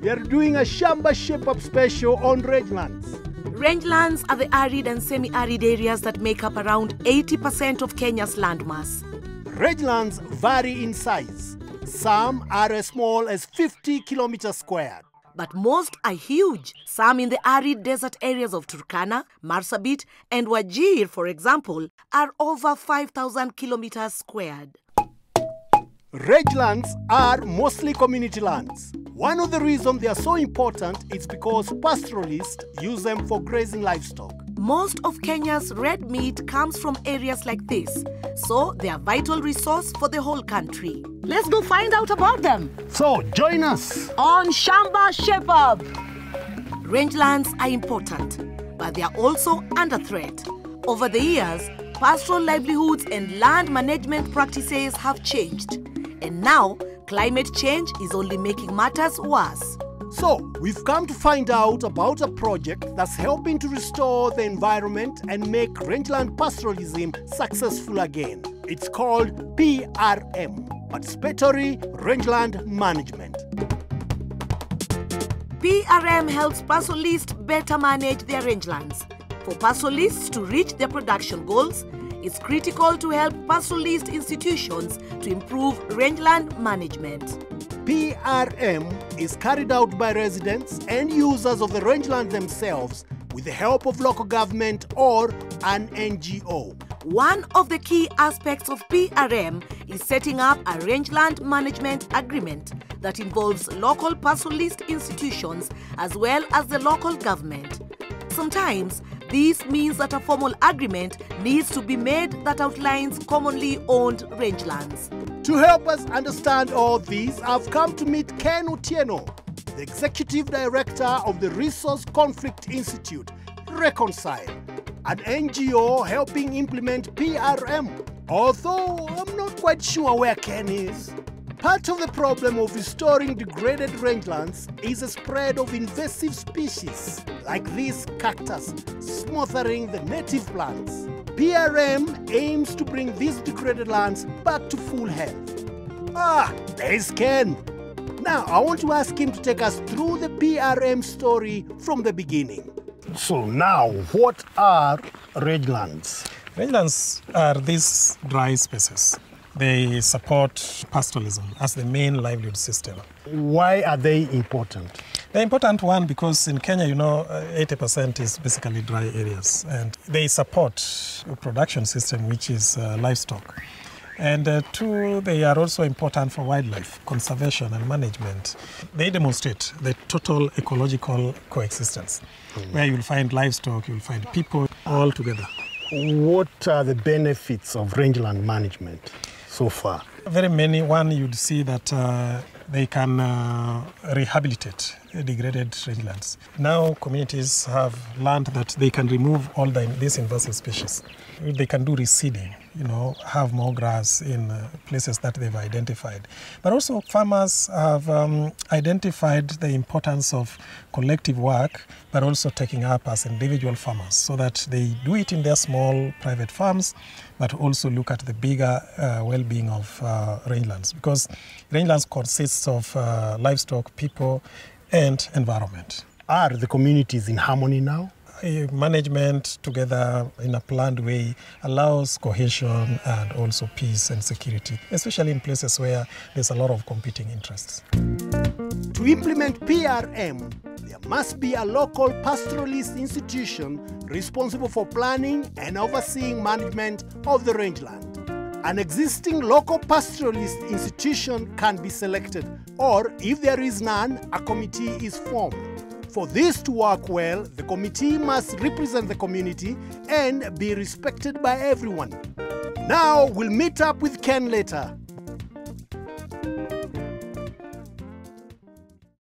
We are doing a Shamba Shape Up special on rangelands. Rangelands are the arid and semi arid areas that make up around 80% of Kenya's landmass. Rangelands vary in size. Some are as small as 50 kilometers squared. But most are huge. Some in the arid desert areas of Turkana, Marsabit, and Wajir, for example, are over 5,000 kilometers squared. Rangelands are mostly community lands. One of the reasons they are so important is because pastoralists use them for grazing livestock. Most of Kenya's red meat comes from areas like this, so they are a vital resource for the whole country. Let's go find out about them So join us. on Shamba Shape Up. Rangelands are important, but they are also under threat. Over the years, pastoral livelihoods and land management practices have changed. And now, climate change is only making matters worse. So, we've come to find out about a project that's helping to restore the environment and make rangeland pastoralism successful again. It's called PRM, Participatory Rangeland Management. PRM helps pastoralists better manage their rangelands. For pastoralists to reach their production goals, it's critical to help pastoralist institutions to improve rangeland management. PRM is carried out by residents and users of the rangeland themselves with the help of local government or an NGO. One of the key aspects of PRM is setting up a rangeland management agreement that involves local pastoralist institutions as well as the local government. Sometimes this means that a formal agreement needs to be made that outlines commonly owned rangelands. To help us understand all this, I've come to meet Ken Otieno, the Executive Director of the Resource Conflict Institute, Reconcile, an NGO helping implement PRM. Although I'm not quite sure where Ken is. Part of the problem of restoring degraded rangelands is the spread of invasive species like this cactus, smothering the native plants. PRM aims to bring these degraded lands back to full health. Ah, there's Ken. Now, I want to ask him to take us through the PRM story from the beginning. So, now, what are rangelands? Rangelands are these dry spaces. They support pastoralism as the main livelihood system. Why are they important? The important one because in Kenya, you know, uh, 80% is basically dry areas, and they support a production system which is uh, livestock. And uh, two, they are also important for wildlife conservation and management. They demonstrate the total ecological coexistence, where you'll find livestock, you'll find people all together. What are the benefits of rangeland management so far? Very many. One, you'd see that uh, they can uh, rehabilitate degraded rangelands. Now, communities have learned that they can remove all the, these invasive species. They can do reseeding, you know, have more grass in uh, places that they've identified. But also, farmers have um, identified the importance of collective work, but also taking up as individual farmers so that they do it in their small private farms, but also look at the bigger uh, well being of uh, rangelands because rangelands consists of uh, livestock, people, and environment. Are the communities in harmony now? Management together in a planned way allows cohesion and also peace and security, especially in places where there's a lot of competing interests. To implement PRM, there must be a local pastoralist institution responsible for planning and overseeing management of the rangeland. An existing local pastoralist institution can be selected, or if there is none, a committee is formed. For this to work well, the committee must represent the community and be respected by everyone. Now we'll meet up with Ken later.